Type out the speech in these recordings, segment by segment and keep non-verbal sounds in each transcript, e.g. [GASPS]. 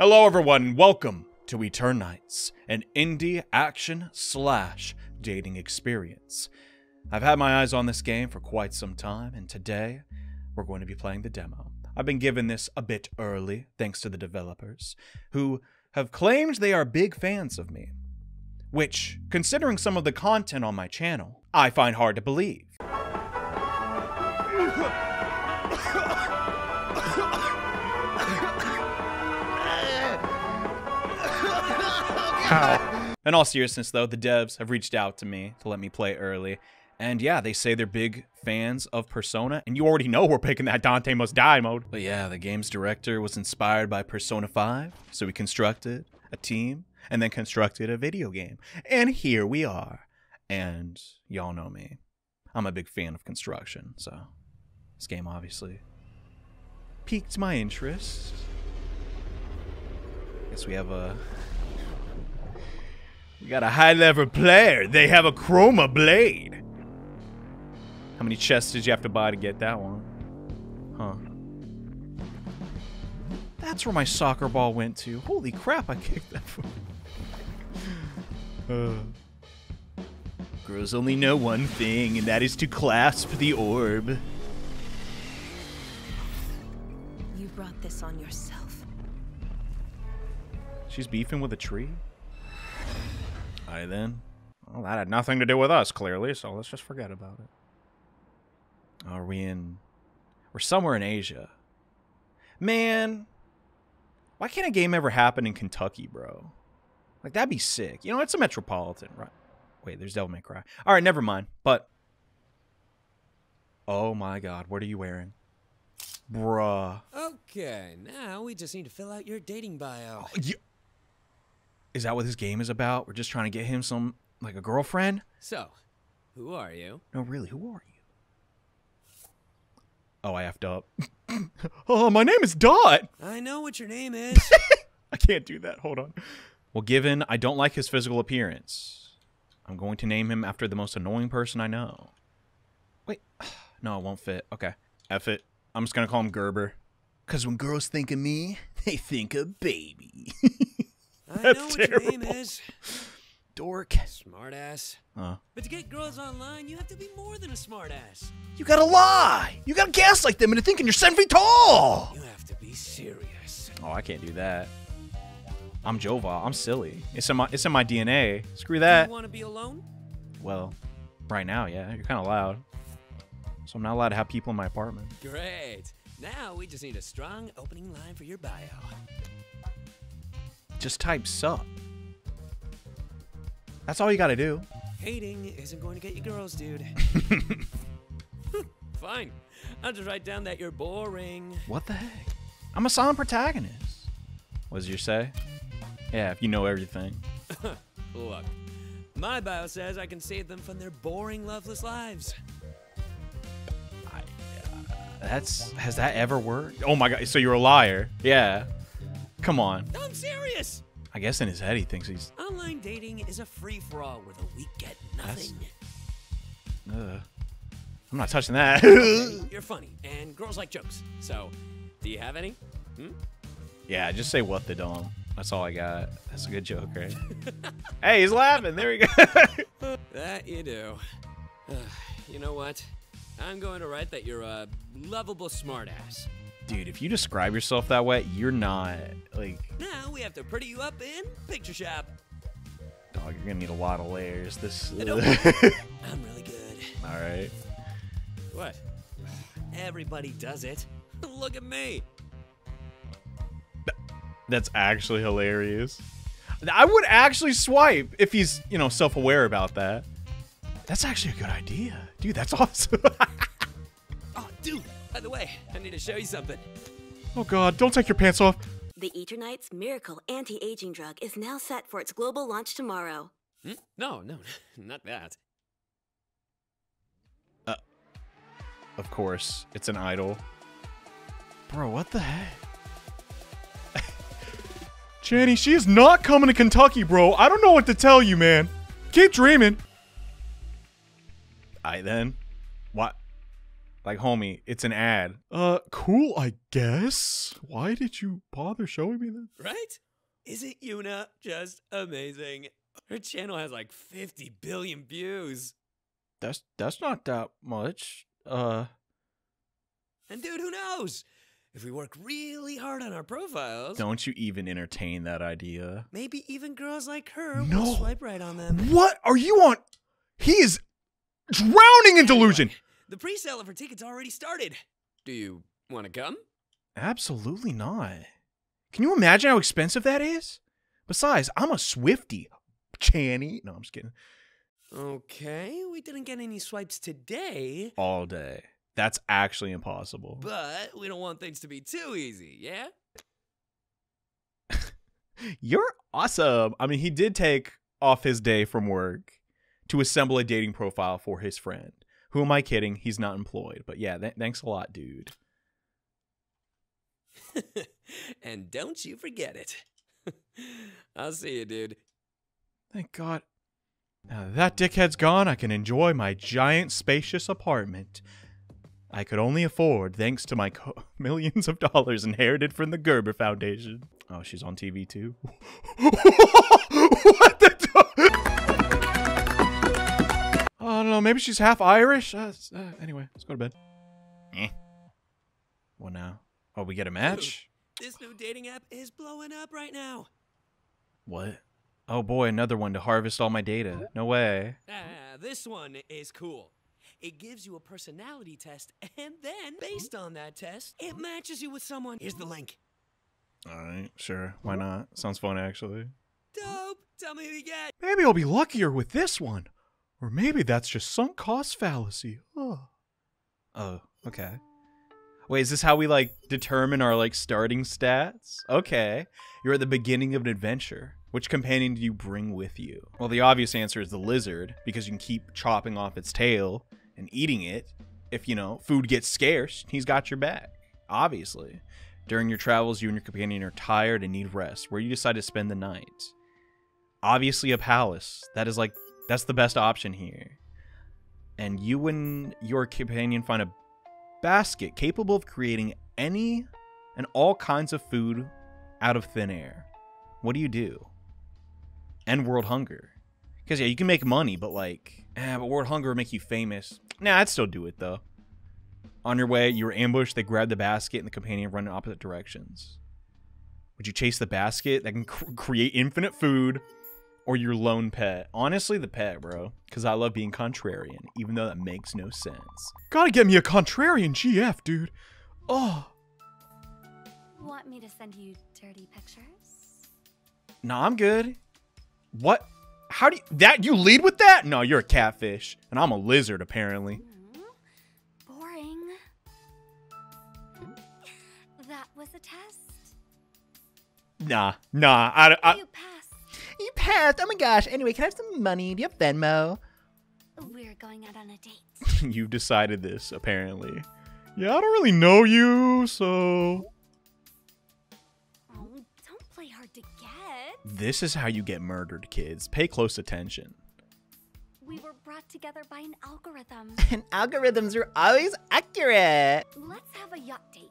Hello, everyone, welcome to Eternights, an indie action slash dating experience. I've had my eyes on this game for quite some time, and today we're going to be playing the demo. I've been given this a bit early, thanks to the developers, who have claimed they are big fans of me. Which, considering some of the content on my channel, I find hard to believe. In all seriousness, though, the devs have reached out to me to let me play early. And yeah, they say they're big fans of Persona, and you already know we're picking that Dante Must Die mode. But yeah, the game's director was inspired by Persona 5, so we constructed a team and then constructed a video game. And here we are. And y'all know me. I'm a big fan of construction, so this game obviously piqued my interest. Guess we have a we got a high level player. They have a chroma blade. How many chests did you have to buy to get that one? Huh. That's where my soccer ball went to. Holy crap, I kicked that. uh. Girls only know one thing, and that is to clasp the orb. You brought this on yourself. She's beefing with a tree? I then. Well, that had nothing to do with us, clearly, so let's just forget about it. Are we in. We're somewhere in Asia. Man. Why can't a game ever happen in Kentucky, bro? Like, that'd be sick. You know, it's a metropolitan, right? Wait, there's Devil May Cry. All right, never mind. But. Oh my god, what are you wearing? Bruh. Okay, now we just need to fill out your dating bio. Oh, you, is that what this game is about? We're just trying to get him some, like a girlfriend? So, who are you? No, really, who are you? Oh, I effed up. [LAUGHS] oh, my name is Dot. I know what your name [LAUGHS] is. I can't do that. Hold on. Well, given I don't like his physical appearance, I'm going to name him after the most annoying person I know. Wait, [SIGHS] no, it won't fit. Okay, F it. I'm just gonna call him Gerber. Cause when girls think of me, [LAUGHS] they think of baby. I That's know what your name is. Dork. Smartass. Uh, But to get girls online, you have to be more than a smartass. you gotta lie. You gotta gaslight them into thinking you're seven feet tall. You have to be serious. Oh, I can't do that. I'm Joval. I'm silly. It's in my it's in my DNA. Screw that. You want to be alone? Well, right now, yeah, you're kind of loud. So I'm not allowed to have people in my apartment. Great. Now we just need a strong opening line for your bio. Just type sup. That's all you gotta do. Hating isn't going to get you girls, dude. [LAUGHS] Fine. I'll just write down that you're boring. What the heck? I'm a silent protagonist. What does your say? Yeah, if you know everything. [LAUGHS] Look, my bio says I can save them from their boring, loveless lives. I, uh, that's has that ever worked? Oh my god! So you're a liar? Yeah. Come on. I'm serious. I guess in his head he thinks he's. Online dating is a free for all where the weak get nothing. Ugh. I'm not touching that. [LAUGHS] [LAUGHS] You're funny, and girls like jokes. So, do you have any? Hmm? yeah, just say what the dome. That's all I got. That's a good joke, right? [LAUGHS] hey, he's laughing. There we go. That you do. [SIGHS] you know what? I'm going to write that you're a lovable smartass. Dude, if you describe yourself that way, you're not like Now we have to pretty you up in picture shop. dog. You're gonna need a lot of layers. This. Uh... [LAUGHS] I'm really good. all right. What? Everybody does it. [LAUGHS] Look at me. That's actually hilarious. I would actually swipe if he's, you know, self-aware about that. That's actually a good idea. Dude, that's [LAUGHS] awesome. Oh, dude. By the way, I need to show you something. oh god, don't take your pants off. The Eternites Miracle Anti-Aging Drug is now set for its global launch tomorrow. Hmm? No, no, [LAUGHS] not that. Uh, Of course, it's an idol. Bro, what the heck? [LAUGHS] Chani, she is not coming to Kentucky, bro. I don't know what to tell you, man. Keep dreaming. I then. What? Like, homie, it's an ad. Uh, cool, I guess. Why did you bother showing me this? Right? Isn't Yuna just amazing? Her channel has like 50 billion views. That's that's not that much. Uh, And dude, who knows? If we work really hard on our profiles, don't you even entertain that idea. maybe even girls like her No. will swipe right on them. What are you on? He is drowning in delusion. The pre-sale of her tickets already started. Do you want to come? Absolutely not. Can you imagine how expensive that is? Besides, I'm a Swifty. Chani. No, I'm just kidding. Okay, we didn't get any swipes today, All day. That's actually impossible. but we don't want things to be too easy, yeah? [LAUGHS] You're awesome. I mean, he did take off his day from work to assemble a dating profile for his friend. Who am I kidding? He's not employed. But yeah, th- thanks a lot, dude. [LAUGHS] and don't you forget it. [LAUGHS] I'll see you, dude. Thank God. Now that that dickhead's gone, I can enjoy my giant, spacious apartment. I could only afford thanks to my co- [LAUGHS] millions of dollars inherited from the Gerber Foundation. Oh, she's on TV too. what the? Know. Maybe she's half Irish. Uh, uh, anyway, let's go to bed. Eh. What now? Oh, we get a match. This new dating app is blowing up right now. What? Oh boy, another one to harvest all my data. No way. Ah, this one is cool. It gives you a personality test, and then, based on that test, it matches you with someone. Here's the link. All right, sure. Why not? Sounds fun, actually. Dope. Tell me who you get. Maybe I'll be luckier with this one. Or maybe that's just sunk cost fallacy. Oh. Oh, okay. Wait, is this how we like determine our like starting stats? Okay. You're at the beginning of an adventure. Which companion do you bring with you? Well, the obvious answer is the lizard, because you can keep chopping off its tail and eating it. If, you know, food gets scarce, he's got your back. Obviously. During your travels, you and your companion are tired and need rest. Where you decide to spend the night? Obviously, a palace. That is like that's the best option here. And you and your companion find a basket capable of creating any and all kinds of food out of thin air. What do you do? End world hunger. Because, yeah, you can make money, but like, eh, but world hunger make you famous. Nah, I'd still do it, though. On your way, you were ambushed, they grab the basket, and the companion run in opposite directions. Would you chase the basket that can cr- create infinite food or your lone pet? Honestly, the pet, bro. Because I love being contrarian, even though that makes no sense. Gotta get me a contrarian GF, dude. Oh. Want me to send you dirty pictures? Nah, I'm good. What? How do you. That. You lead with that? No, you're a catfish. And I'm a lizard, apparently. Hmm? Boring. That was a test. Nah, nah. I, I, you passed. Oh my gosh. Anyway, can I have some money? Do you have Venmo? We're going out on a date. [LAUGHS] You've decided this, apparently. Yeah, I don't really know you, so. Oh, don't play hard to get. This is how you get murdered, kids. Pay close attention. We were brought together by an algorithm. [LAUGHS] And algorithms are always accurate. Let's have a yacht date.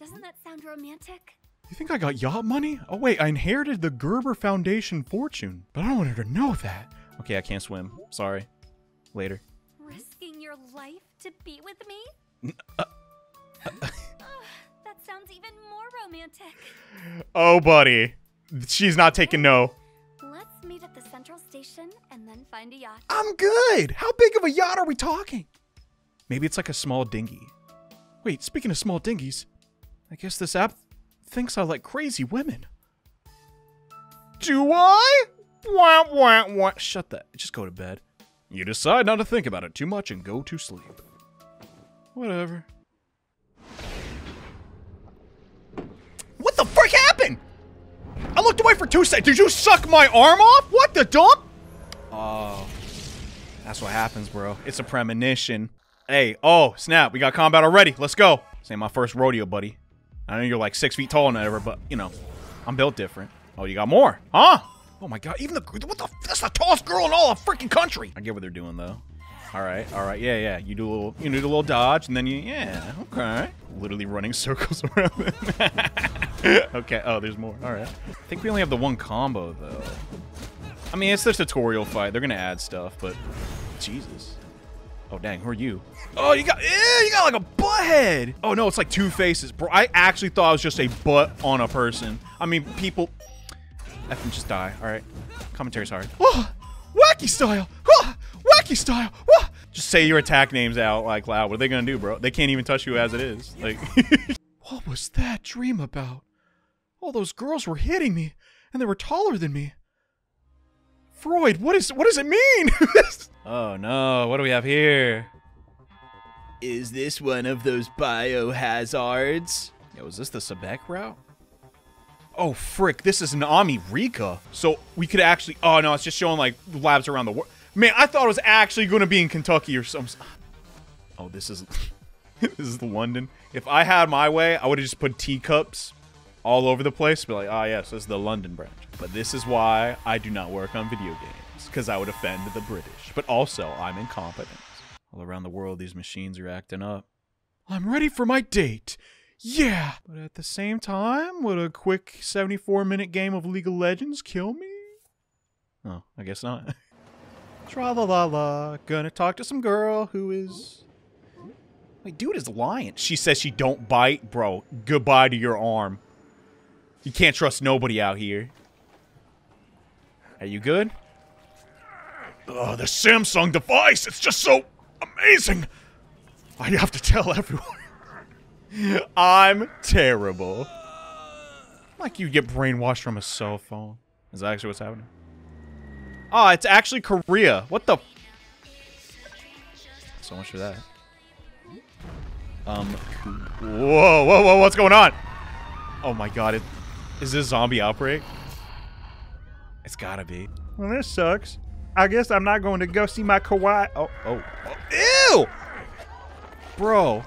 Doesn't that sound romantic? You think I got yacht money? Oh, wait, I inherited the Gerber Foundation fortune, but I don't want her to know that. Okay, I can't swim. Sorry. Later. Risking your life to be with me? uh, Ugh, that sounds even more romantic. Oh, buddy. She's not taking no. Let's meet at the central station and then find a yacht. I'm good. How big of a yacht are we talking? Maybe it's like a small dinghy. Wait, speaking of small dinghies, I guess this app thinks I like crazy women. Do I? Wah, wah, wah. Shut that. Just go to bed. You decide not to think about it too much and go to sleep. Whatever. What the frick happened? I looked away for two seconds. Did you suck my arm off? What the dump? Oh. That's what happens, bro. It's a premonition. Hey, oh, snap. We got combat already. Let's go. This ain't my first rodeo, buddy. I know you're like six feet tall and whatever, but, you know, I'm built different. Oh, you got more, huh? Oh my god, even the, what the, that's the tallest girl in all of freaking country. I get what they're doing, though. All right, all right, yeah, yeah. You do a little, you do a little dodge, and then you, yeah, okay. Literally running [LAUGHS] circles around them. [LAUGHS] okay. Oh, there's more. All right. I think we only have the one combo though. I mean, it's the tutorial fight. They're gonna add stuff, but Jesus. Oh dang, who are you? Oh, you got, yeah, you got like a butt head. Oh no, it's like two faces, bro. I actually thought it was just a butt on a person. I mean, people. Effing just die. All right. Commentary's hard. Oh, wacky style. Oh, wacky style. Oh. Just say your attack names out like loud. What are they gonna do, bro? They can't even touch you as it is. Like, [LAUGHS] what was that dream about? All those girls were hitting me, and they were taller than me. Freud, what is what does it mean? [LAUGHS] oh no, what do we have here? Is this one of those biohazards? Yo, is this the Sebek route? Oh frick, this is an Ami Rika. So we could actually oh no, it's just showing like labs around the world. Man, I thought it was actually gonna be in Kentucky or some Oh, this is [LAUGHS] this is London. If I had my way, I would have just put teacups all over the place. Be like, ah, oh, yes, this is the London branch. But this is why I do not work on video games, because I would offend the British. But also, I'm incompetent. All around the world, these machines are acting up. I'm ready for my date. Yeah. But at the same time, would a quick 74 minute game of League of Legends kill me? Oh, I guess not. Tra la la la. Gonna talk to some girl who is. Wait, dude is lying. She says she don't bite, bro. Goodbye to your arm. You can't trust nobody out here. Are you good? Oh, the Samsung device. It's just so amazing. I have to tell everyone. [LAUGHS] I'm terrible. Like you get brainwashed from a cell phone. Is that actually what's happening? Oh, it's actually Korea. What the? So much for that. Um. Whoa, whoa, whoa! What's going on? Oh my god! It, is this zombie outbreak? It's gotta be. Well, this sucks. I guess I'm not going to go see my kawaii. Oh, oh, oh. ew! Bro.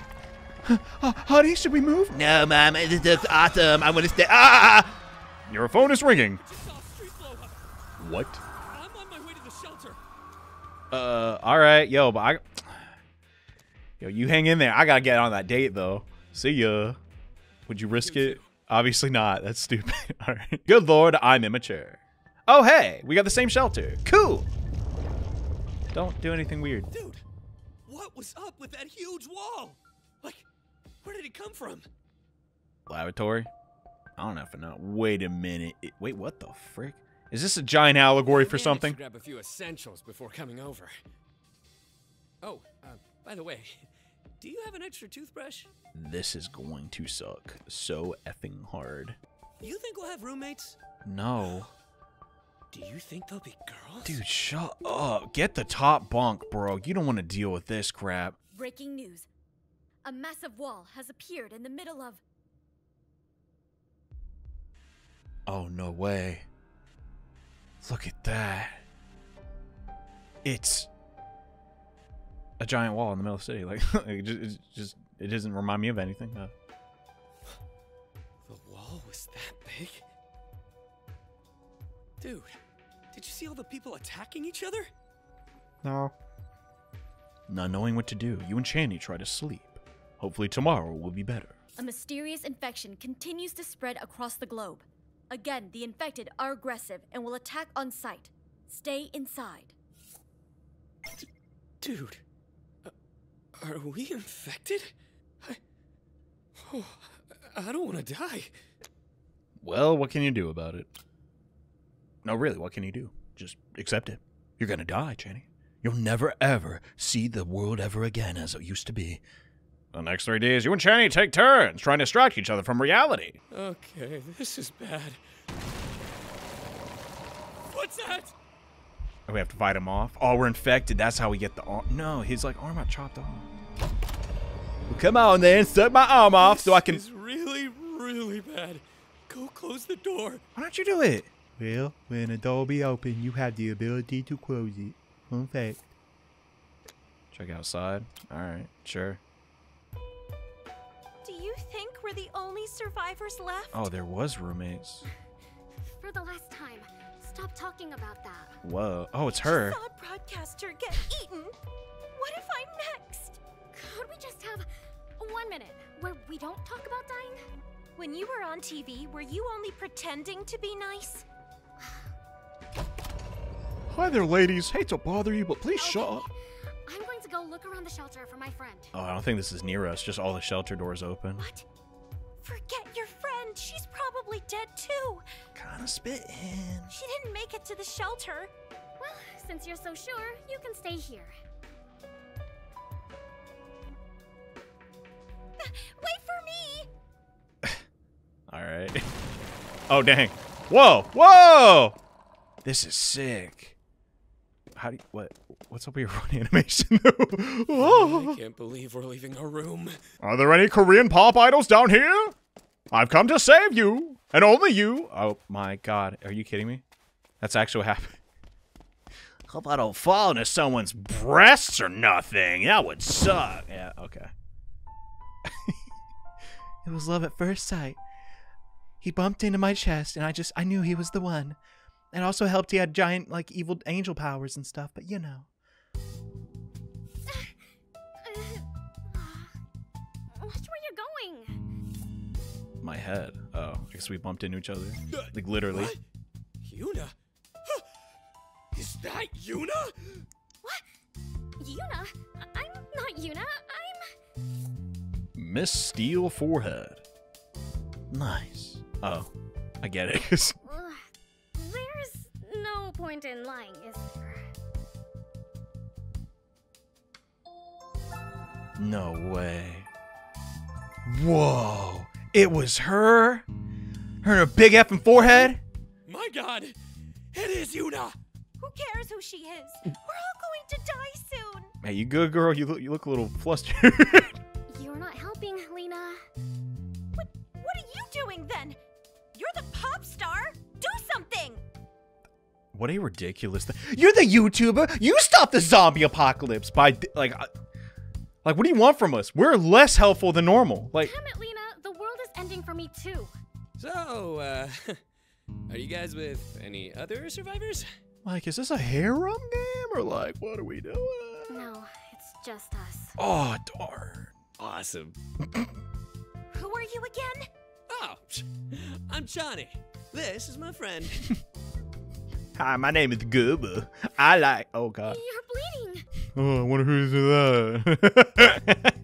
Uh, honey, should we move? No, mom, this is awesome. I want to stay. Ah! Your phone is ringing. What? I'm on my way to the shelter. Uh, all right, yo, but I, yo, you hang in there. I gotta get on that date though. See ya. Would you risk it? Obviously not. That's stupid. [LAUGHS] all right. Good lord, I'm immature. Oh hey, we got the same shelter. Cool. Don't do anything weird. Dude, what was up with that huge wall? Like, where did it come from? Lavatory? I don't have to know. Wait a minute. It- wait, what the frick? Is this a giant allegory for Managed to something? Grab a few essentials before coming over. Oh, uh, by the way, do you have an extra toothbrush? This is going to suck so effing hard. You think we'll have roommates? No. Do you think they'll be girls? Dude, shut up. Get the top bunk, bro. You don't want to deal with this crap. Breaking news. A massive wall has appeared in the middle of. Oh, no way. Look at that. It's a giant wall in the middle of the city. [LAUGHS] Like, it just, it just it doesn't remind me of anything. The wall was that big? Dude, did you see all the people attacking each other? no. Not knowing what to do, you and Chani try to sleep. Hopefully tomorrow will be better. A mysterious infection continues to spread across the globe. Again, the infected are aggressive and will attack on sight. Stay inside. Dude, uh, are we infected? I, oh, I don't want to die. Well, what can you do about it? No, really, what can you do? Just accept it. You're gonna die, Chani. You'll never ever see the world ever again as it used to be. The next three days, you and Chani take turns trying to distract each other from reality. Okay, this is bad. What's that? We have to fight him off. Oh, we're infected. That's how we get the arm. No, his like arm got chopped off. Well, come on then, suck my arm off so I can. This is really, really bad. Go close the door. Why don't you do it? Well, when a door be open, you have the ability to close it. Fun fact. Check outside. All right, sure. Do you think we're the only survivors left? Oh, there was roommates. [LAUGHS] For the last time, stop talking about that. Whoa. Oh, it's her. Saw a broadcaster get eaten. What if I'm next? Could we just have one minute where we don't talk about dying? When you were on TV, were you only pretending to be nice? Hi there, ladies. Hate to bother you, but please shut up. I'm going to go look around the shelter for my friend. Oh, I don't think this is near us. Just all the shelter doors open. What? Forget your friend. She's probably dead too. Kinda spitting. She didn't make it to the shelter. Well, since you're so sure, you can stay here. [SIGHS] Wait for me! [LAUGHS] All right. [LAUGHS] Oh, dang. Whoa. Whoa. This is sick. How do you, what, what's up with your [LAUGHS] run animation? Oh, I Whoa. [LAUGHS] can't believe we're leaving our room. Are there any Korean pop idols down here? I've come to save you, and only you. Oh my god, are you kidding me? That's actually what happened. [LAUGHS] Hope I don't fall into someone's breasts or nothing. That would suck. Yeah, okay. it was love at first sight. He bumped into my chest, and I just I knew he was the one. And also helped he had giant like evil angel powers and stuff, but you know. Watch where you're going. My head. Oh, I guess we bumped into each other. Like literally. What? Yuna? Is that Yuna? What? Yuna? I- I'm not Yuna. I'm. Miss Steel Forehead. Nice. Oh, I get it. [LAUGHS] point in lying, is there? no way. Whoa. It was her? Her and her big effing forehead? My god! It is Yuna! Who cares who she is? We're all going to die soon. Hey, you good girl? You look you look a little flustered. [LAUGHS] what a ridiculous thing. You're the YouTuber. You stop the zombie apocalypse by like like what do you want from us? We're less helpful than normal. Like Damn it, Lena. The world is ending for me, too. So, uh, [LAUGHS] are you guys with any other survivors? like is this a harem game or like what are we doing? No, it's just us. Oh, darn. Awesome. Who are you again? Oh, [LAUGHS] I'm Johnny. This is my friend. [LAUGHS] Hi, my name is Gooba. I like. Oh God. You're bleeding. Oh, I wonder who's that.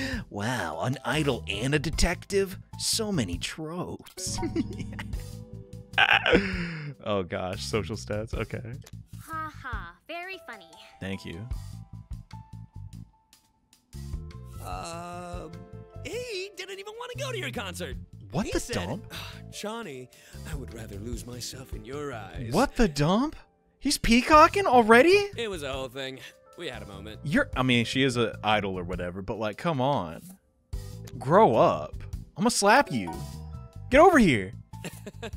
[LAUGHS] wow, an idol and a detective. So many tropes. [LAUGHS] oh gosh, social stats. Okay. Ha ha. Very funny. Thank you. Um, he didn't even want to go to your concert. What he the said, dump? "Ah, Johnny, I would rather lose myself in your eyes. What the dump? He's peacocking already? It was a whole thing. We had a moment. You're. I mean, she is an idol or whatever, but like, come on, grow up. I'm gonna slap you. Get over here. [LAUGHS]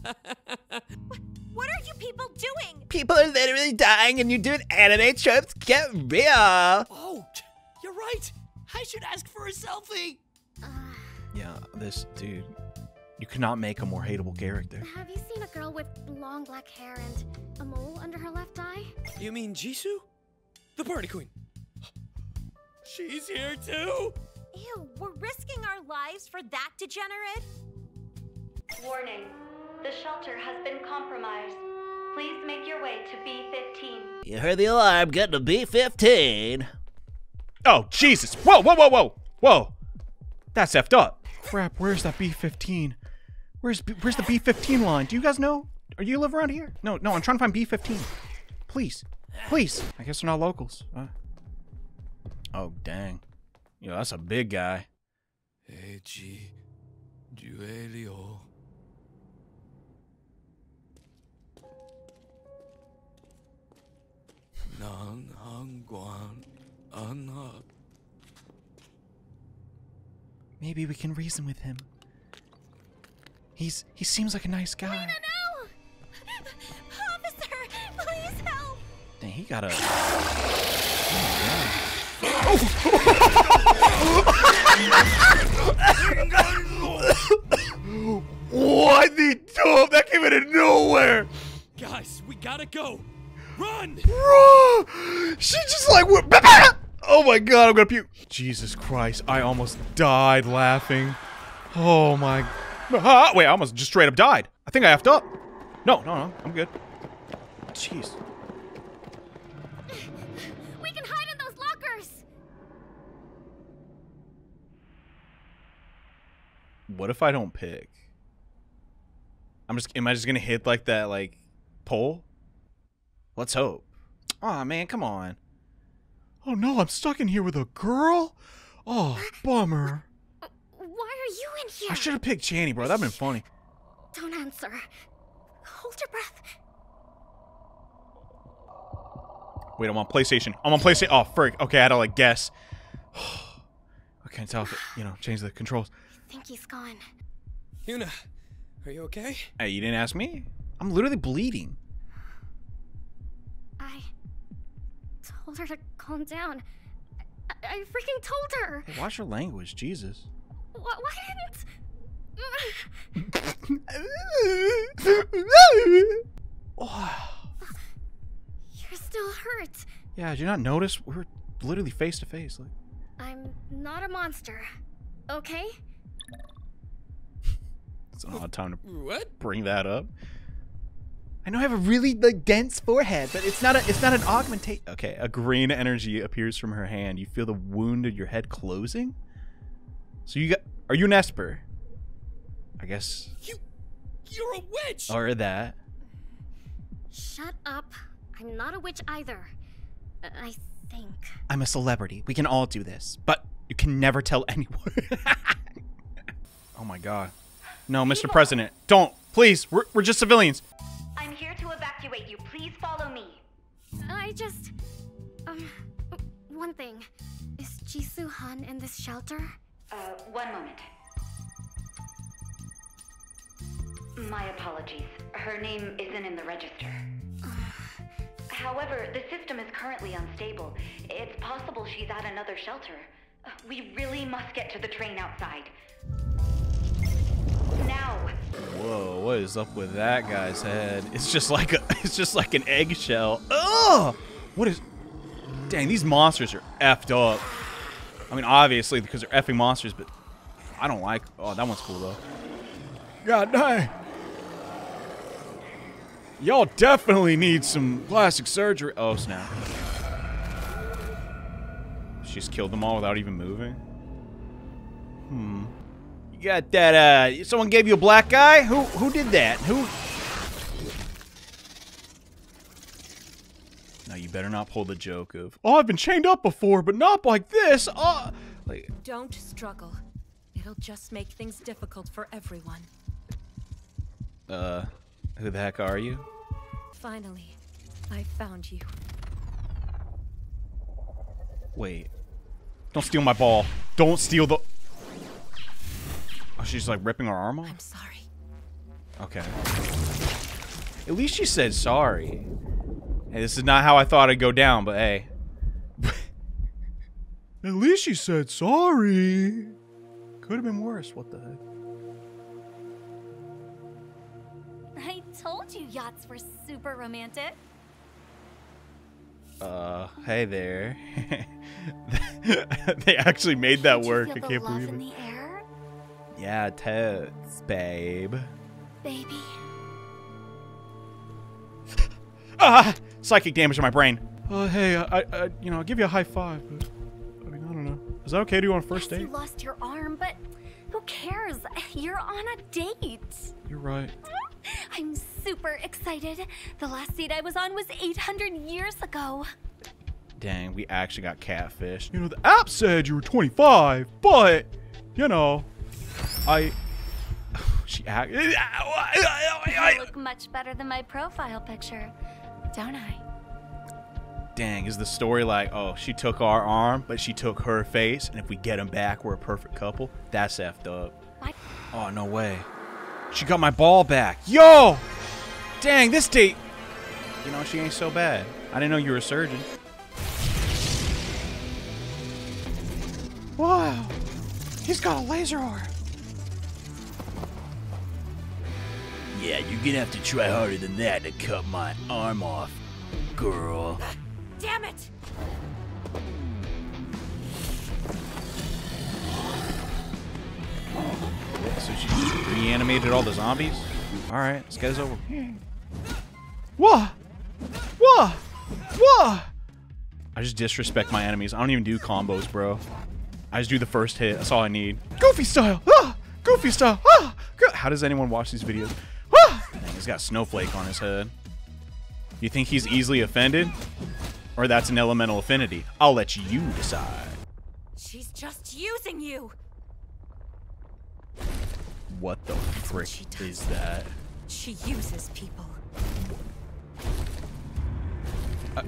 What are you people doing? People are literally dying, and you're doing anime tropes. Get real. Oh, you're right. I should ask for a selfie. Uh, Yeah, this dude. You cannot make a more hateable character. have you seen a girl with long black hair and a mole under her left eye? You mean Jisoo? The party queen. She's here too. Ew, we're risking our lives for that degenerate? Warning. The shelter has been compromised. Please make your way to B-15. You heard the alarm. Get to B15. Oh Jesus! Whoa, whoa, whoa, whoa, whoa! That's effed up. Crap! Where's that B15? Where's where's the B15 line? Do you guys know? Are you live around here? No, no. I'm trying to find B15. Please, please. I guess they're not locals. Uh, oh dang! Yo, that's a big guy. Eiji Duelio. Nang Hang Guan Anna. Maybe we can reason with him. He's he seems like a nice guy. No! Officer, please help! Dang, he got a. what the dope? That came out of nowhere. Guys, we gotta go. Run! Bro, she just like went- Oh my god, I'm gonna puke. Jesus Christ, I almost died laughing. Oh my. Ah, wait, I almost just straight up died. I think I effed up. No, no, no, I'm good. Jeez. We can hide in those lockers! What if I don't pick? I'm just. Am I just gonna hit like that, like, pole? Let's hope. Aw, man, come on. Oh no, I'm stuck in here with a girl? Oh, bummer. Why are you in here? I should have picked Chani, bro. That'd been funny. Don't answer. Hold your breath. Wait, I'm on PlayStation. I'm on PlayStation. Oh, frick. Okay, I had to, like, guess. [SIGHS] I can't tell if it, you know, change the controls. I think he's gone. Yuna, are you okay? Hey, you didn't ask me? I'm literally bleeding. I told her to calm down. I, I freaking told her. Hey, watch your language, Jesus. Why, why didn't? [LAUGHS] You're still hurt. yeah, did you not notice? We were literally face to face. Like, I'm not a monster. Okay? it's an odd time to What? bring that up. I know I have a really like dense forehead, but it's not a it's not an augmentation. Okay, a green energy appears from her hand. You feel the wound in your head closing. So you got? Are you an Esper? I guess. You, you're a witch. Or that. Shut up. I'm not a witch either. I think. I'm a celebrity. We can all do this, but you can never tell [LAUGHS] anyone. Oh my God. No, Mr. President, don't. Please, we're, we're just civilians. I'm here to evacuate you. Please follow me. I just. Um. One thing. Is Jisoo Han in this shelter? Uh, one moment. My apologies. Her name isn't in the register. [SIGHS] However, the system is currently unstable. It's possible she's at another shelter. Uh, We really must get to the train outside. Now. Whoa, what is up with that guy's head? [LAUGHS] It's just like a, [LAUGHS] it's just like an eggshell. Ugh! What is? Dang, these monsters are effed up. I mean, obviously because they're effing monsters, but I don't like. Oh, that one's cool though. God dang! Y'all definitely need some plastic surgery. Oh snap! She's killed them all without even moving. Hmm. You got that, uh, someone gave you a black guy? Who, who did that? Who? Now you better not pull the joke of, oh, I've been chained up before, but not like this. Uh, like, Don't struggle. It'll just make things difficult for everyone. uh, who the heck are you? Finally, I found you. Wait. Don't steal my ball. Don't steal the. Oh, she's like ripping her arm off? I'm sorry. Okay. At least she said sorry. Hey, this is not how I thought it'd go down, but hey. [LAUGHS] At least she said sorry. Could have been worse. What the heck? I told you yachts were super romantic. Uh, hey there. [LAUGHS] they actually made that Can't work. I can't love believe in it. the air, Yeah, totes, babe. baby. Ah! Psychic damage to my brain. Uh, hey, I, I, you know, I'll give you a high five, but I mean, I don't know. Is that okay to do on first Yes, date? you lost your arm, but who cares? [LAUGHS] You're on a date. You're right. [LAUGHS] I'm super excited. The last date I was on was 800 years ago. Dang, we actually got catfish. You know, the app said you were 25, but, you know, I. [SIGHS] She act. [LAUGHS] I look much better than my profile picture, don't I? Dang, is the story like, oh, she took our arm, but she took her face, and if we get him back, we're a perfect couple? That's effed up. What? Oh, no way. She got my ball back. Yo! Dang, this date. You know, she ain't so bad. I didn't know you were a surgeon. Wow. He's got a laser arm. Yeah, you're gonna have to try harder than that to cut my arm off, girl. Damn it! So she just reanimated all the zombies? Alright, this guy's over. Whoa! Whoa! Whoa! I just disrespect my enemies. I don't even do combos, bro. I just do the first hit. That's all I need. Goofy style! Ah! Goofy style! Ah! How does anyone watch these videos? He's got snowflake on his head. You think he's easily offended? Or that's an elemental affinity? I'll let you decide. She's just using you! What the frick she is that? She uses people. Uh,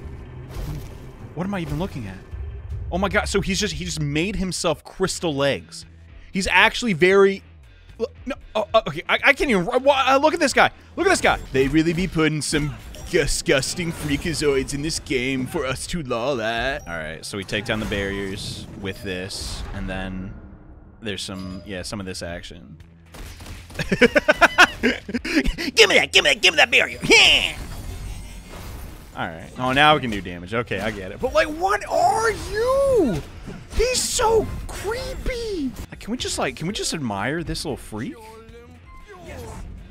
what am I even looking at? Oh my god! So he's just he just made himself crystal legs. He's actually very. No, oh, oh, okay. I, I can't even. uh, Look at this guy. Look at this guy. They really be putting some disgusting freakazoids in this game for us to loll at. All right, so we take down the barriers with this, and then there's some yeah some of this action. [LAUGHS] Give me that, give me that, give me that barrier. Yeah. [LAUGHS] All right. Oh, now we can do damage. Okay, I get it. But like, what are you? He's so creepy. Can we just like, can we just admire this little freak?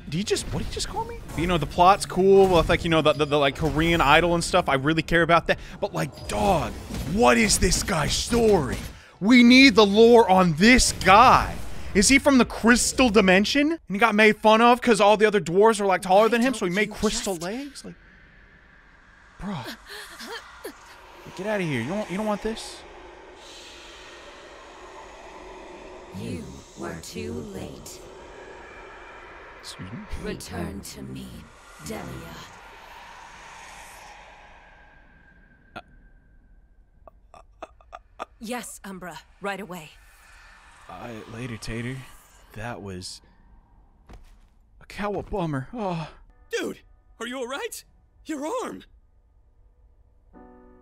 Did you just, what did he just call me? You know, the plot's cool with like, you know, the, the, the like Korean idol and stuff. I really care about that. But like, dog, what is this guy's story? We need the lore on this guy. Is he from the crystal dimension? And he got made fun of because all the other dwarves are like taller than him, so he made crystal just- legs? Like, bro. Get out of here. You don't, you don't want this? You were too late. Return to me, Delia. Yes, Umbra, right away. I, later, Tater. That was a cowabummer. Oh. Ah. Dude, are you alright? Your arm!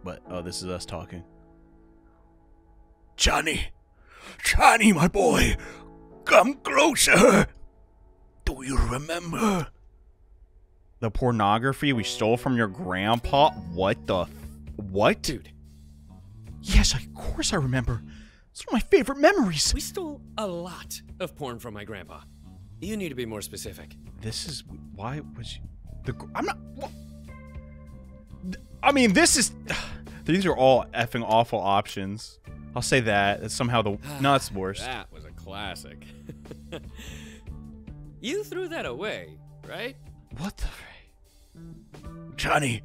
But, oh, this is us talking. Johnny, Johnny, my boy, come closer. Do you remember? The pornography we stole from your grandpa? What the? F- what? Dude, Yes, of course I remember. It's one of my favorite memories. we stole a lot of porn from my grandpa. You need to be more specific. This is why was you, the I'm not. wha- I mean, this is. [SIGHS] These are all effing awful options. I'll say that. It's somehow the [SIGHS] no, it's the worst. That was a classic. [LAUGHS] you threw that away, right? What the? Johnny,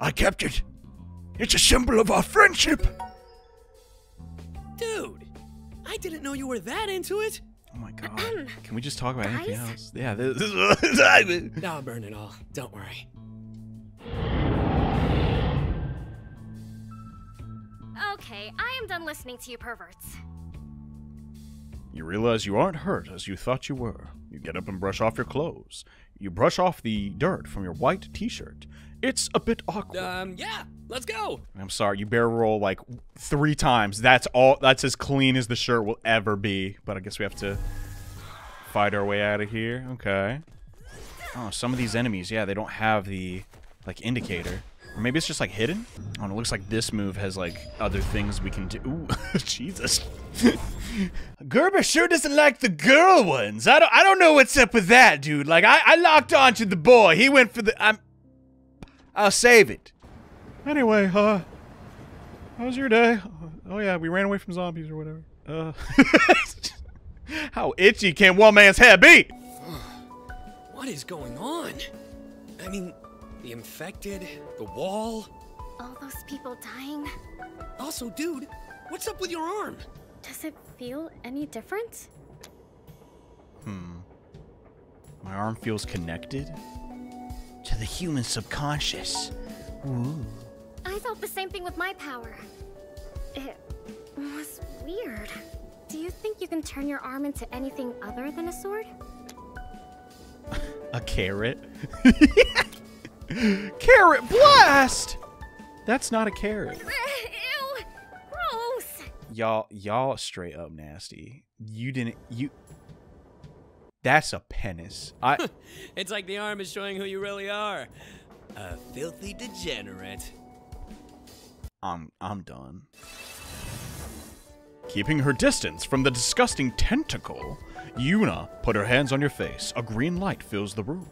I kept it. It's a symbol of our friendship. Dude, I didn't know you were that into it. Oh my [CLEARS THROAT] god! Can we just talk about anything else? Yeah, this, this is. I'll [LAUGHS] burn it all. Don't worry. Okay, I am done listening to you perverts. You realize you aren't hurt as you thought you were. You get up and brush off your clothes. You brush off the dirt from your white t-shirt. It's a bit awkward. Um, yeah, let's go. I'm sorry, you bear roll like three times. That's all. That's as clean as the shirt will ever be. But I guess we have to fight our way out of here. Okay. Oh, some of these enemies, yeah, they don't have the like indicator. Or maybe it's just like hidden. Oh, and it looks like this move has like other things we can do. [LAUGHS] Ooh, [LAUGHS] Jesus. [LAUGHS] Gerber sure doesn't like the girl ones. I don't. I don't know what's up with that, dude. Like I, I locked onto the boy. He went for the. I'm. I'll save it. Anyway, uh, how was your day? Oh yeah, we ran away from zombies or whatever. Uh, how itchy can one man's head be? What is going on? I mean, the infected, the wall. All those people dying. Also, dude, what's up with your arm? Does it feel any different? Hmm. My arm feels connected to the human subconscious. Ooh. I felt the same thing with my power. It was weird. Do you think you can turn your arm into anything other than a sword? [LAUGHS] A carrot. [LAUGHS] [LAUGHS] carrot blast. That's not a carrot. Ew! Gross! Y'all, y'all straight up nasty. You didn't. You. That's a penis. I [LAUGHS] It's like the arm is showing who you really are. A filthy degenerate. I'm I'm done. Keeping her distance from the disgusting tentacle, Yuna put her hands on your face. A green light fills the room.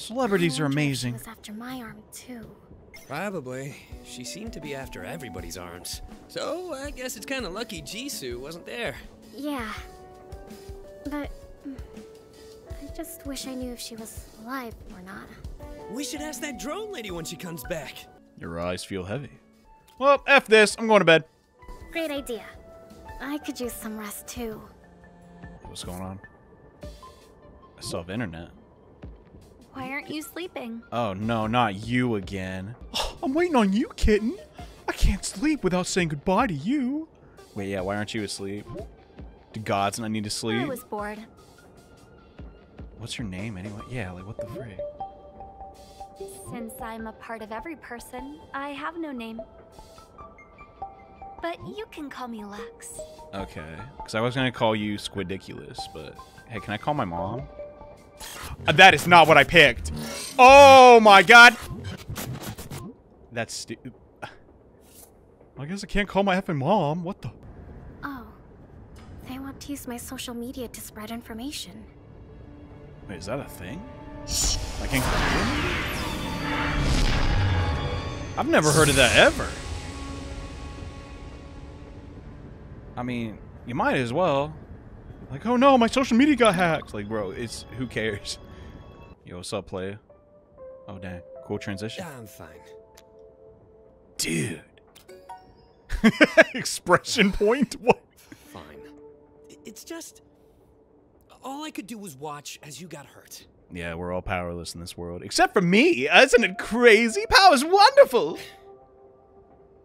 Celebrities are wonder if amazing. was after my arm too. Probably. She seemed to be after everybody's arms. So I guess it's kind of lucky Jisoo wasn't there. Yeah. But mm, I just wish I knew if she was alive or not. We should ask that drone lady when she comes back. Your eyes feel heavy. Well, F this. I'm going to bed. Great idea. I could use some rest too. What's going on? I still have internet. Why aren't you sleeping? Oh no, not you again. [GASPS] I'm waiting on you, kitten. I can't sleep without saying goodbye to you. Wait, yeah, why aren't you asleep? Do gods not need to sleep? I was bored. What's your name anyway? Yeah, like what the frig? Since I'm a part of every person, I have no name. But you can call me Lux. Okay. Because I was going to call you Squidiculous, but hey, can I call my mom? Uh, That is not what I picked. Oh my god. That's stupid. I guess I can't call my effing mom. What the? Oh. They want to use my social media to spread information. Wait, is that a thing? I can't call you? I've never heard of that ever. I mean, you might as well. Like, oh no, my social media got hacked. Like, bro, it's who cares? [LAUGHS] Yo, what's up, player? Oh, dang. Cool transition. Yeah, I'm fine. Dude. [LAUGHS] Expression [LAUGHS] point? What? Fine. It's just. All I could do was watch as you got hurt. Yeah, we're all powerless in this world. Except for me. Isn't it crazy? Power's wonderful.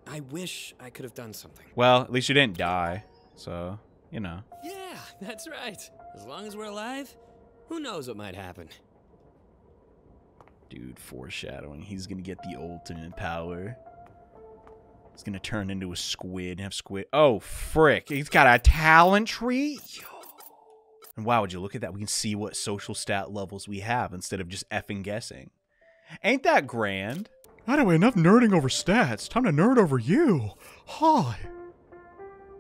I wish I could have done something. Well, at least you didn't die. So, you know. Yeah, that's right. As long as we're alive, who knows what might happen. Dude, foreshadowing. He's gonna get the ultimate power. He's gonna turn into a squid and have squid. Oh, frick. He's got a talent tree? Yo. And wow, would you look at that? We can see what social stat levels we have instead of just effing guessing. Ain't that grand? Anyway, enough nerding over stats. Time to nerd over you. Hi.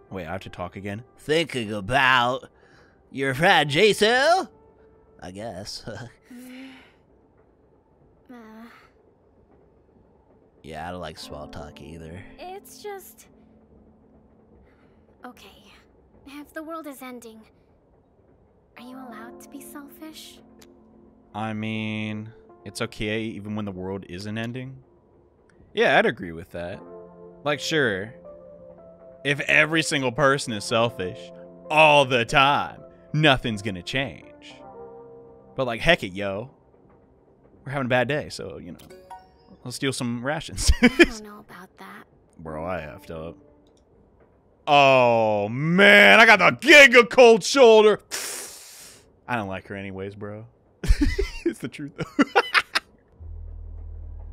Wait, I have to talk again? Thinking about your friend Jisoo? I guess. [LAUGHS] Yeah, I don't like small talk either. it's just. Okay. If the world is ending, are you allowed to be selfish? I mean, it's okay even when the world isn't ending. Yeah, I'd agree with that. Like, sure, if every single person is selfish all the time, nothing's gonna change. But, like, heck it, yo. We're having a bad day, so, you know, let's steal some rations. [LAUGHS] I don't know about that. Bro, I effed up. Oh, man, I got the giga cold shoulder. I don't like her anyways, bro. [LAUGHS] it's the truth, though.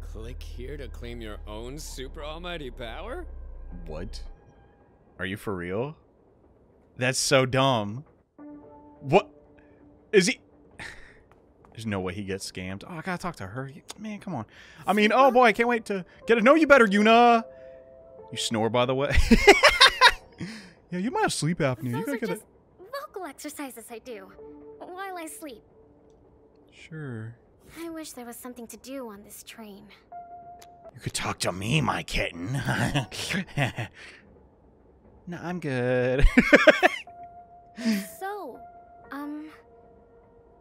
[LAUGHS] Click here to claim your own super almighty power? What? Are you for real? That's so dumb. What? Is he? [LAUGHS] There's no way he gets scammed. Oh, I gotta talk to her. Man, come on. I mean, oh boy, I can't wait to get to know you better, Yuna. You snore, by the way. [LAUGHS] Yeah, you might have sleep apnea. You gotta get just vocal exercises I do while I sleep. Sure. I wish there was something to do on this train. You could talk to me, my kitten. [LAUGHS] no, I'm good. [LAUGHS] So, um,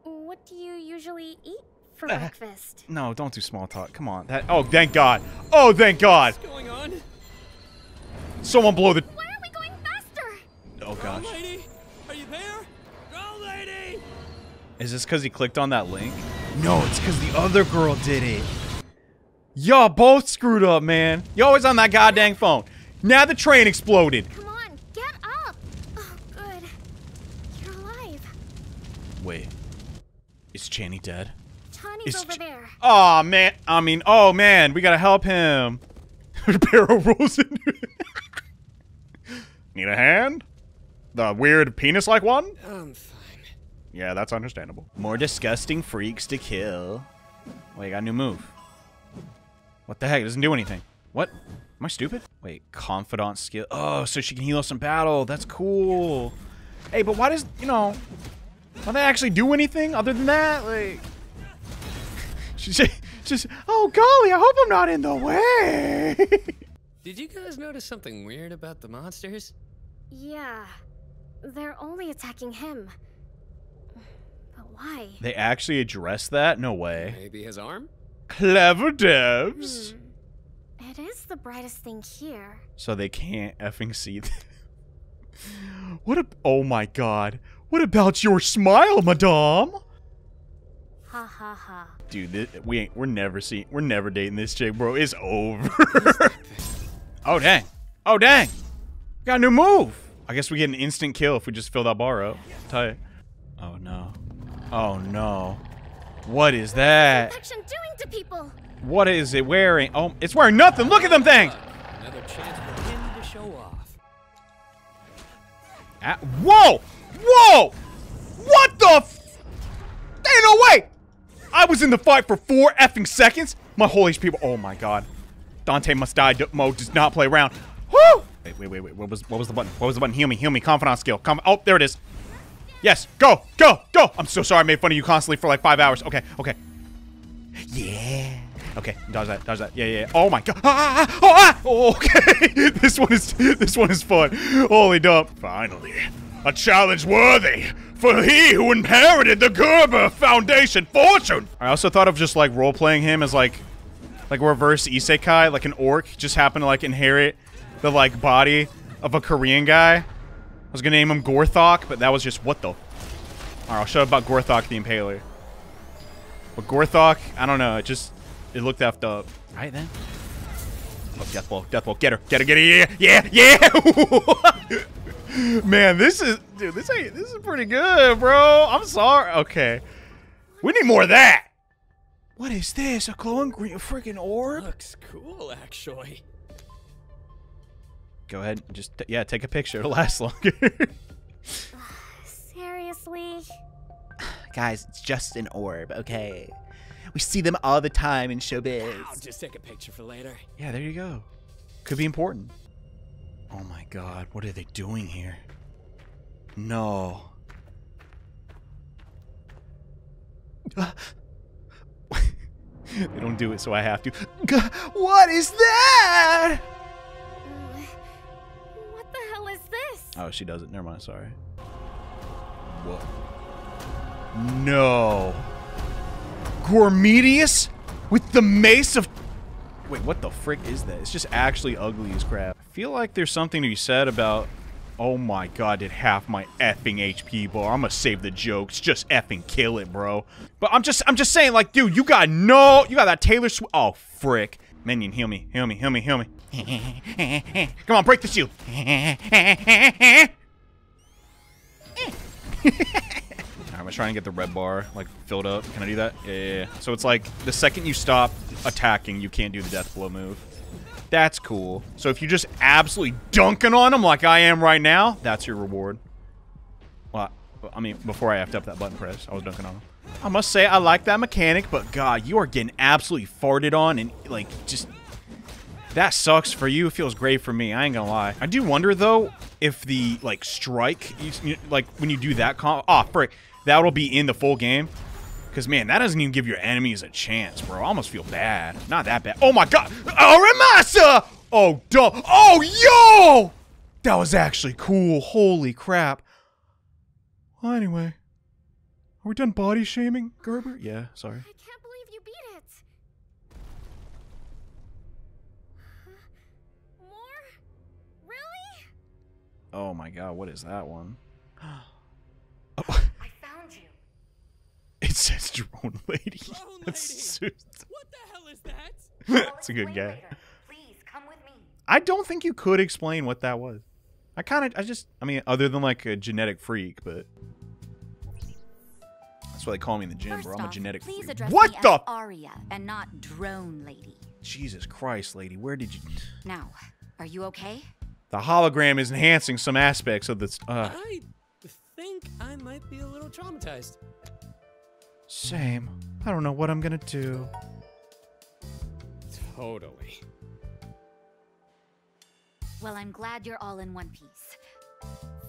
what do you usually eat for Uh, breakfast? no, don't do small talk. Come on. That. Oh, thank God. Oh, thank God. What's going on? Someone blow the. Why are we going faster? Oh Drone gosh. lady? Are you there? Drone lady! Is this because he clicked on that link? No, it's because the other girl did it. Y'all both screwed up, man. You always on that goddamn phone. Now the train exploded. Come on, get up! Oh, good. You're alive. Wait. Is Chani dead? Tawny's Is over Ch- there. Oh man. I mean, oh man, we gotta help him. [LAUGHS] Barrel rolls in. [LAUGHS] Need a hand? The weird penis-like one? I'm fine. Yeah, that's understandable. More disgusting freaks to kill. Wait, got a new move. What the heck? It doesn't do anything. What? Am I stupid? Wait, confidant skill. Oh, so she can heal us in battle. That's cool. Hey, but why does, you know, why they actually do anything other than that? Like, she's just, just, oh golly, I hope I'm not in the way. [LAUGHS] Did you guys notice something weird about the monsters? Yeah. They're only attacking him. But why? they actually address that? No way. Maybe his arm? Clever devs. Hmm. It is the brightest thing here. So they can't effing see. th- [LAUGHS] what a, oh my god. What about your smile, madame? Ha ha ha. Dude, thi- we ain't, we're never seeing, we're never dating this chick, bro. It's over. [LAUGHS] oh, dang. Oh, dang. Got a new move. I guess we get an instant kill if we just fill that bar up. Tight. Oh, no. Oh, no. What is that? Doing to people. What is it wearing? Oh, it's wearing nothing. Look at them things. Another chance for him to show off. Ah, whoa! Whoa! What the f- Ain't no way! I was in the fight for four effing seconds. My whole HP. Oh my god. Dante must die mode does not play around. Woo! Wait, wait, wait, wait. What was what was the button? What was the button? Heal me, heal me. Confidant skill. Com oh, there it is. Yes, go, go, go. I'm so sorry I made fun of you constantly for like five hours. Okay, okay. Yeah. Okay, dodge that, dodge that. Yeah, yeah. yeah. Oh my god. Ah, ah, ah. Oh, [LAUGHS] okay. [LAUGHS] this one is this one is fun. Holy dump. Finally, a challenge worthy for he who inherited the Gerber Foundation fortune. I also thought of just like role playing him as like like reverse isekai, like an orc just happened to like inherit the like body of a Korean guy. I was gonna name him Gorthok, but that was just what the. All right, I'll show about Gorthok the Impaler. But Gorthok, I don't know. It just it looked effed up. Right then. Oh, Deathball, Deathball, get her, get her, get her, yeah, yeah, yeah. [LAUGHS] Man, this is, dude, this ain't, this is pretty good, bro. I'm sorry. Okay, we need more of that. What is this? A glowing green freaking orb? Looks cool, actually. Go ahead, and just yeah, take a picture. It'll last [LAUGHS] longer. Seriously? Guys, it's just an orb, okay? We see them all the time in showbiz. I'll just take a picture for later. yeah, there you go. Could be important. Oh my god, what are they doing here? No. [LAUGHS] they don't do it, so I have to. What is that? What the hell is this? Oh, she does it. Never mind. Sorry. What? No. Gormedius with the mace of. Wait, what the frick is that? It's just actually ugly as crap. I feel like there's something to be said about. Oh my god, did half my effing HP bar. I'm gonna save the jokes. Just effing kill it, bro. But I'm just, I'm just saying, like, dude, you got no, you got that Taylor Swift. Oh frick, minion, heal me, heal me, heal me, heal me. [LAUGHS] Come on, break the shield. [LAUGHS] Alright, I'm gonna try and get the red bar like filled up. Can I do that? Yeah, yeah, yeah. So it's like the second you stop attacking, you can't do the death blow move. That's cool. So if you're just absolutely dunking on them like I am right now, that's your reward. Well, I mean, before I effed up that button press, I was dunking on them. I must say, I like that mechanic, but God, you are getting absolutely farted on and like just that sucks for you. It feels great for me. I ain't gonna lie. I do wonder though if the like strike, you, like when you do that, com- oh ah, frick, that'll be in the full game. Cause man, that doesn't even give your enemies a chance, bro. I almost feel bad. Not that bad. Oh my god, Aramasa! Oh duh. Oh yo, that was actually cool. Holy crap. Well, anyway, are we done body shaming, Gerber? Yeah, sorry. I can't believe you beat it. More? Really? Oh my god, what is that one? I found you. It says [LAUGHS] drone lady. Drone That's, lady. What the hell is that? [LAUGHS] that's a good guy. later. Please come with me. I don't think you could explain what that was. I kind of, I just, I mean, other than like a genetic freak, but that's why they call me in the gym, First bro. I'm a genetic please freak. address What me the? as Aria and not Drone Lady. Jesus Christ, lady, where did you? Now, are you okay? The hologram is enhancing some aspects of this. Uh, I think I might be a little traumatized. Same. I don't know what I'm gonna do. Totally. Well, I'm glad you're all in one piece.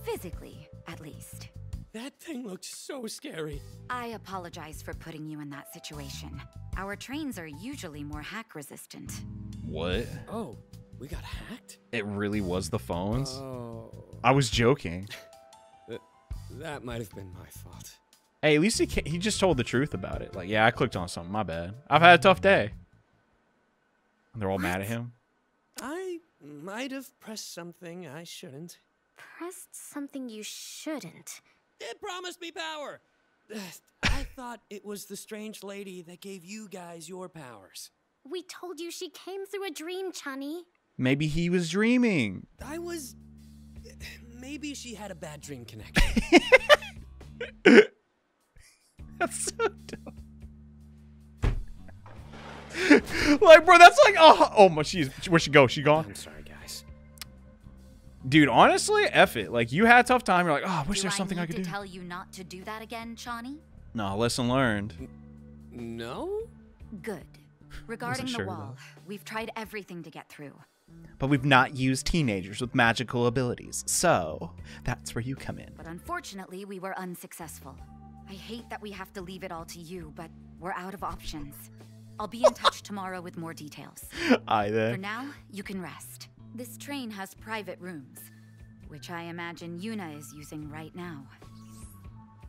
Physically, at least. That thing looked so scary. I apologize for putting you in that situation. Our trains are usually more hack resistant. What? Oh, we got hacked? It really was the phones? Oh. I was joking. That, [LAUGHS] that might have been my fault. Hey, at least he ca he just told the truth about it. Like, yeah, I clicked on something. My bad. I've had a tough day. And they're all mad at him. I might have pressed something I shouldn't. Pressed something you shouldn't. It promised me power. [SIGHS] I thought it was the strange lady that gave you guys your powers. We told you she came through a dream, Chani. Maybe he was dreaming. I was. [SIGHS] Maybe she had a bad dream connection. [LAUGHS] That's [LAUGHS] so dumb. [LAUGHS] like, bro, that's like, oh, oh my, she's, where'd she go? She gone? I'm sorry, guys. Dude, honestly, F it. Like, you had a tough time. You're like, oh, I wish do there's something I, need could to do. tell you not to do that again, Chani? no, lesson learned. No? Good. Regarding the sure, wall, we've tried everything to get through. But we've not used teenagers with magical abilities, so that's where you come in. But unfortunately, we were unsuccessful. I hate that we have to leave it all to you, but we're out of options. I'll be in touch tomorrow with more details. [LAUGHS] Either. For now, you can rest. This train has private rooms, which I imagine Yuna is using right now.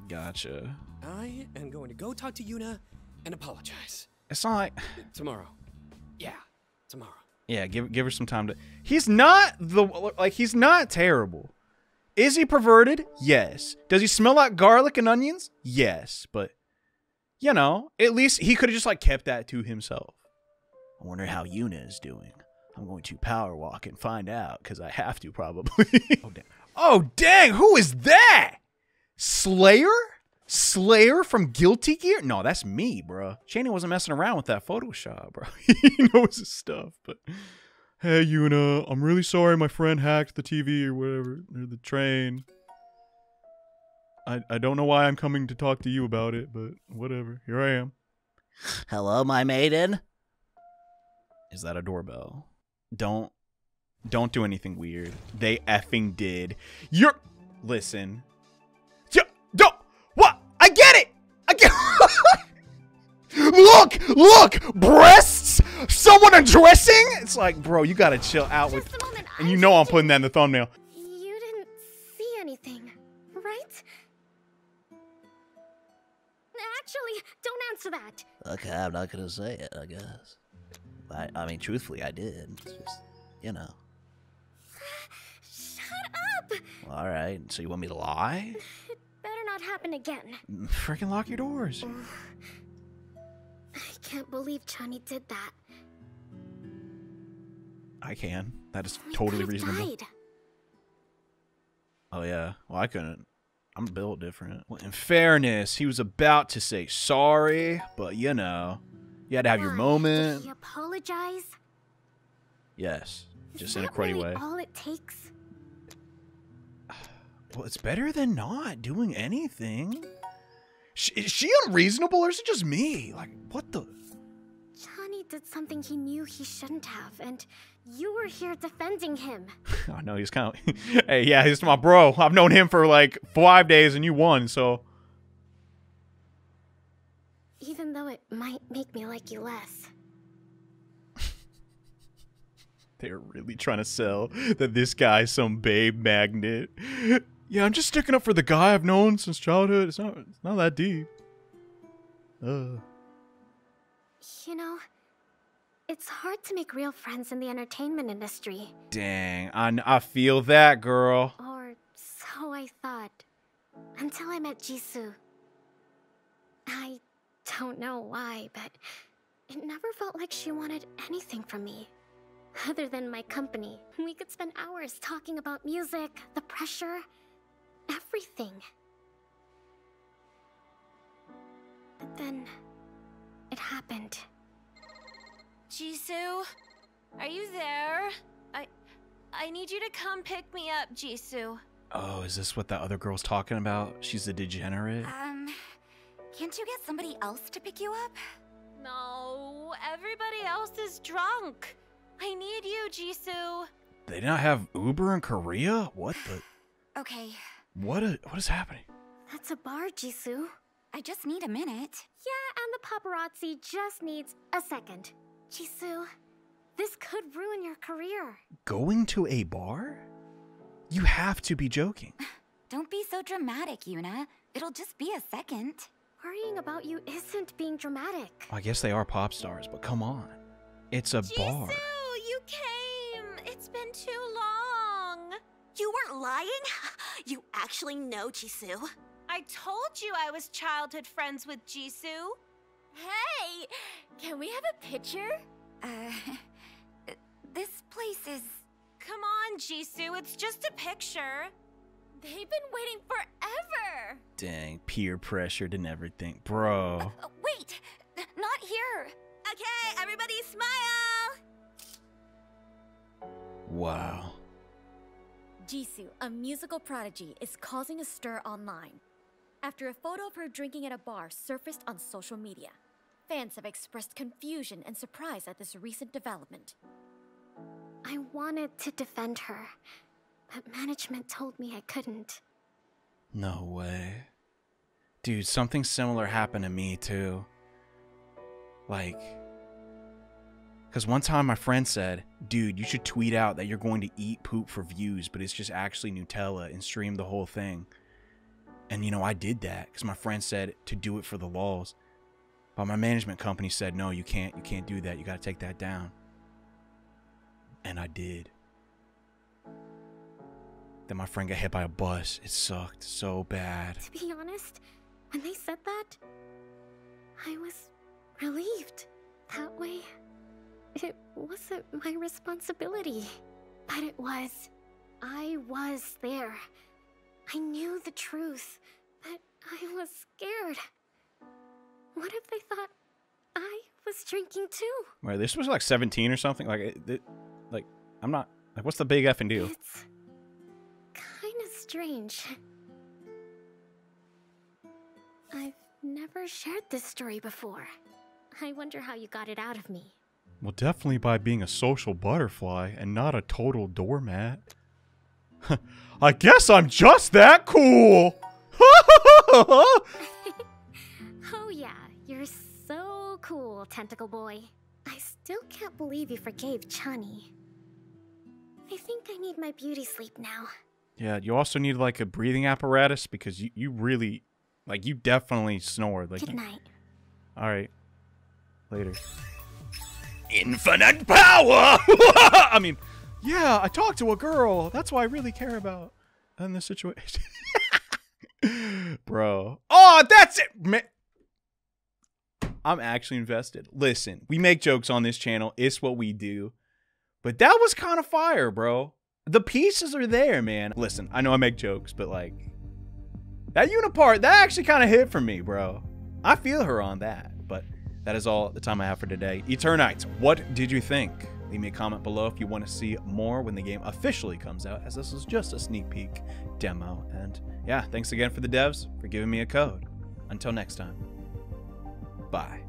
Gotcha. I am going to go talk to Yuna and apologize. It's not like, Tomorrow. Yeah, tomorrow. yeah, give give her some time to. He's not the like he's not terrible. Is he perverted? Yes. Does he smell like garlic and onions? Yes. But you know, at least he could have just like kept that to himself. I wonder how Yuna is doing. I'm going to power walk and find out because I have to probably. Oh dang. Oh dang, who is that? Slayer? Slayer from Guilty Gear? No, that's me, bro. Shane wasn't messing around with that Photoshop, bro. he knows his stuff, but hey, Yuna, I'm really sorry my friend hacked the TV or whatever, or the train. I, I don't know why I'm coming to talk to you about it, but whatever. Here I am. Hello, my maiden. Is that a doorbell? Don't don't do anything weird. They effing did. You're listen. Yeah, don't what? I get it. I get [LAUGHS] Look, look, breasts. Someone undressing. It's like, bro, you gotta chill out with. Just a moment. And you know I'm putting that in the thumbnail. You didn't see anything, right? Actually, don't answer that. Okay, I'm not gonna say it. I guess. I, I mean, truthfully, I did. It's just, you know. Shut up! All right. So you want me to lie? It better not happen again. Freaking lock your doors. I can't believe Chani did that. I can. That is We totally reasonable. died. Oh yeah. Well, I couldn't. I'm built different. Well, in fairness, he was about to say sorry, but you know, you had to have your moment. Did he apologize? Yes, Is just in a cruddy really way. all it takes? Well, it's better than not doing anything. Is she unreasonable, or is it just me? Like, what the? Chani did something he knew he shouldn't have, and you were here defending him. [LAUGHS] Oh no, he's kind of. [LAUGHS] hey, yeah, he's my bro. I've known him for like five days, and you won. So Even though it might make me like you less. [LAUGHS] they're really trying to sell that this guy's some babe magnet. Yeah, I'm just sticking up for the guy I've known since childhood. It's not. It's not that deep. Uh. You know, it's hard to make real friends in the entertainment industry. Dang, I, I feel that, girl. Or so I thought. Until I met Jisoo. I don't know why, but it never felt like she wanted anything from me. Other than my company. We could spend hours talking about music, the pressure, everything. But then, it happened. Jisoo, are you there? I I need you to come pick me up, Jisoo. Oh, is this what that other girl's talking about? She's a degenerate? Um, can't you get somebody else to pick you up? No, everybody else is drunk. I need you, Jisoo. They do not have Uber in Korea? What the? [SIGHS] Okay, What? A, what is happening? That's a bar, Jisoo. I just need a minute. Yeah, and the paparazzi just needs a second. Jisoo, this could ruin your career. Going to a bar? You have to be joking. [SIGHS] Don't be so dramatic, Yuna. It'll just be a second. Worrying about you isn't being dramatic. I guess they are pop stars, but come on. It's a bar. Jisoo, you came. It's been too long. You weren't lying? [SIGHS] You actually know Jisoo? I told you I was childhood friends with Jisoo. Hey, can we have a picture? Uh, this place is. Come on, Jisoo, it's just a picture. They've been waiting forever. Dang, peer pressured and everything. Bro. Uh, wait! Not here! Okay, everybody smile! Wow. Jisoo, a musical prodigy, is causing a stir online. After a photo of her drinking at a bar surfaced on social media, fans have expressed confusion and surprise at this recent development. I wanted to defend her, but management told me I couldn't. No way. Dude, something similar happened to me too. Like, because one time my friend said, dude, you should tweet out that you're going to eat poop for views, but it's just actually Nutella and stream the whole thing. And you know, I did that because my friend said to do it for the laws. But my management company said, no, you can't, you can't do that. You got to take that down. And I did. Then my friend got hit by a bus. It sucked so bad. To be honest, when they said that, I was relieved. That way, it wasn't my responsibility. But it was. I was there. I knew the truth, but I was scared. What if they thought I was drinking too? Wait, this was like 17 or something. Like, it, it- like I'm not. Like, what's the big effing deal? It's kind of strange. I've never shared this story before. I wonder how you got it out of me. Well, definitely by being a social butterfly and not a total doormat. [LAUGHS] I guess I'm just that cool. [LAUGHS] [LAUGHS] Oh, yeah, you're so cool, Tentacle Boy. I still can't believe you forgave Chani. I think I need my beauty sleep now. yeah, you also need like a breathing apparatus because you, you really, like, you definitely snored. Like, Good you- night. all right, later. Infinite power! [LAUGHS] I mean, yeah, I talked to a girl. That's why I really care about in this situation. [LAUGHS] Bro. Oh, that's it. I'm actually invested. Listen, we make jokes on this channel. It's what we do. But that was kind of fire, bro. The pieces are there, man. Listen, I know I make jokes, but like that Yuna part, that actually kind of hit for me, bro. I feel her on that. But that is all the time I have for today. Eternights, what did you think? Leave me a comment below if you want to see more when the game officially comes out, as this is just a sneak peek demo. And yeah, thanks again for the devs for giving me a code. Until next time, bye.